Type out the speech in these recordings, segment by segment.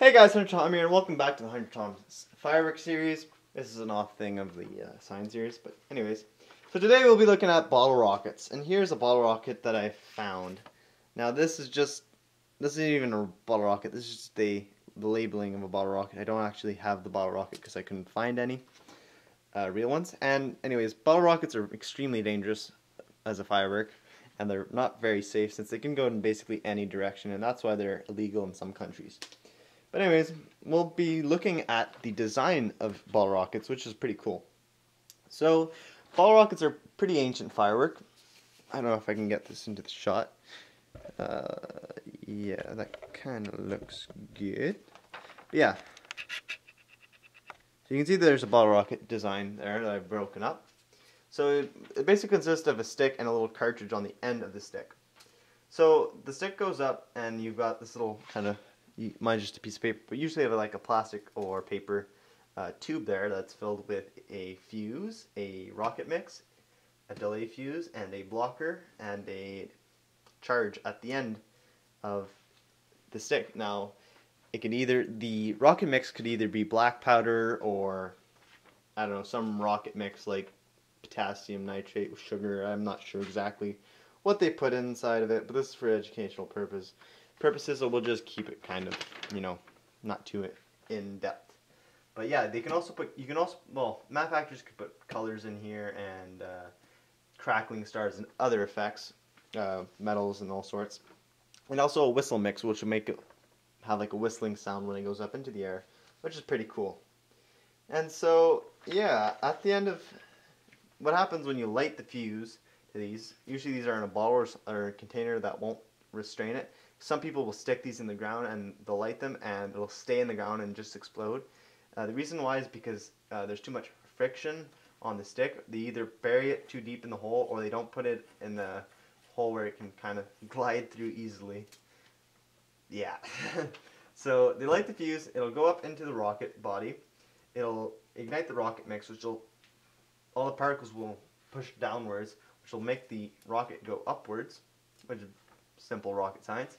Hey guys, Hunter Tom here, and welcome back to the Hunter Tom's fireworks series. This is an off thing of the uh, sign series, but anyways. So today we'll be looking at bottle rockets, and here's a bottle rocket that I found. Now this is just, this isn't even a bottle rocket, this is just the, the labeling of a bottle rocket. I don't actually have the bottle rocket because I couldn't find any uh, real ones. And anyways, bottle rockets are extremely dangerous as a firework, and they're not very safe since they can go in basically any direction, and that's why they're illegal in some countries. But anyways, we'll be looking at the design of bottle rockets, which is pretty cool. So, bottle rockets are pretty ancient firework. I don't know if I can get this into the shot. Uh, yeah, that kind of looks good. But yeah. So you can see there's a bottle rocket design there that I've broken up. So it, it basically consists of a stick and a little cartridge on the end of the stick. So the stick goes up and you've got this little kind of mine's just a piece of paper, but usually have like a plastic or paper uh, tube there that's filled with a fuse, a rocket mix, a delay fuse, and a blocker, and a charge at the end of the stick. Now, it can either, the rocket mix could either be black powder or, I don't know, some rocket mix like potassium nitrate with sugar. I'm not sure exactly what they put inside of it, but this is for educational purpose purposes, so we'll just keep it kind of, you know, not too in depth. But yeah, they can also put, you can also, well, manufacturers could put colors in here and uh, crackling stars and other effects, uh, metals and all sorts. And also a whistle mix, which will make it have like a whistling sound when it goes up into the air, which is pretty cool. And so, yeah, at the end of, what happens when you light the fuse to these, usually these are in a bottle or, or a container that won't restrain it. Some people will stick these in the ground and they'll light them and it'll stay in the ground and just explode. Uh, the reason why is because uh, there's too much friction on the stick. They either bury it too deep in the hole or they don't put it in the hole where it can kind of glide through easily. Yeah. so they light the fuse, it'll go up into the rocket body, it'll ignite the rocket mix, which will, all the particles will push downwards, which will make the rocket go upwards, which is simple rocket science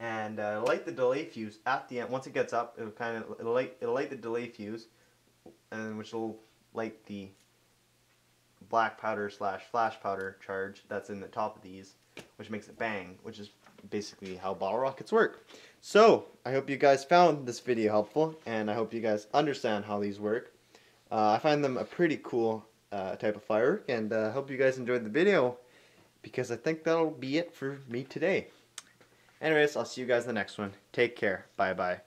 and uh, light the delay fuse at the end. Once it gets up, it'll kind of it'll light it'll light the delay fuse, and which will light the black powder slash flash powder charge that's in the top of these, which makes it bang, which is basically how bottle rockets work. So I hope you guys found this video helpful, and I hope you guys understand how these work. Uh, I find them a pretty cool uh, type of firework, and I uh, hope you guys enjoyed the video because I think that'll be it for me today. Anyways, I'll see you guys in the next one. Take care. Bye bye.